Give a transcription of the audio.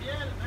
piel.